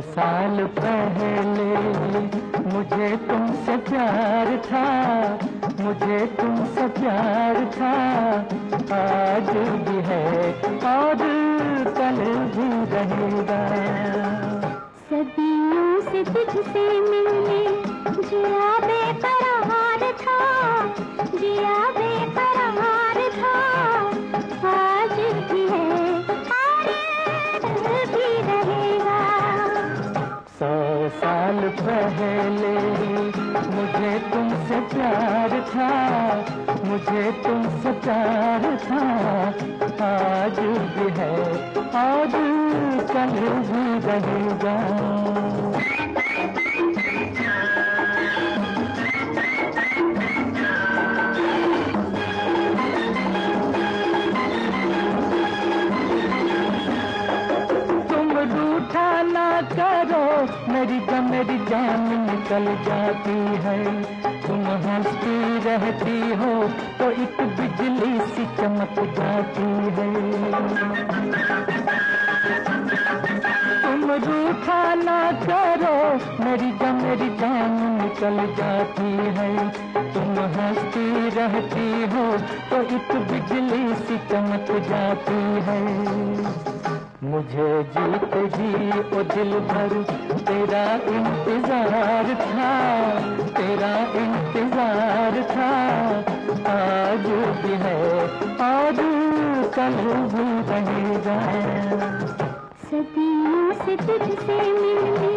साल पहले मुझे तुमसे प्यार था, मुझे तुमसे प्यार था। आज भी है और कल भी रहेगा। सदियों से तुझसे मिलने जिया बेकरार था, जिया बेकरार साल पहले मुझे तुमसे प्यार था, मुझे तुमसे प्यार था। आज भी है, आज कल भी रहेगा। मेरी जान निकल जाती है। तुम हंसती रहती हो तो एक बिजली सी चमक जाती है। तुम रूठा ना करो, मेरी जा, मेरी जान निकल जाती है। तुम हंसती रहती हो तो एक बिजली सी चमक जाती है। मुझे जीत जी, ओ दिल भर तेरा इंतज़ार था, तेरा इंतज़ार था। आज भी है, आज कल भी रहेगा सदियों से तुझसे मिलने